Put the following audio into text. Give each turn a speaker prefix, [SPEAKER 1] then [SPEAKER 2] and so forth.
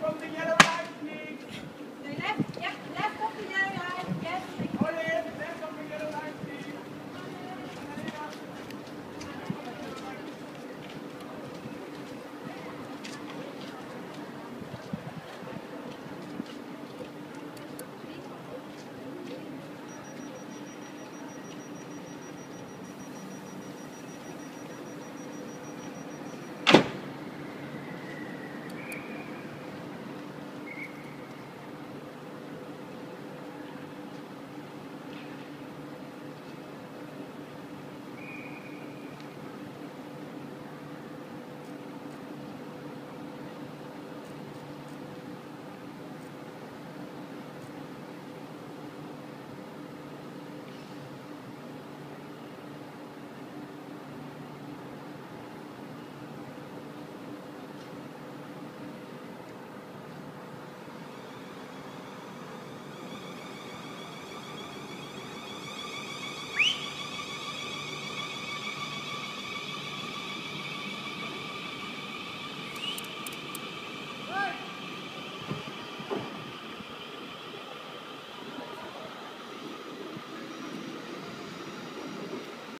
[SPEAKER 1] from the enemy.